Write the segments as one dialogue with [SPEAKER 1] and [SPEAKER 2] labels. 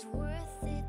[SPEAKER 1] is worth it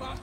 [SPEAKER 1] Bah.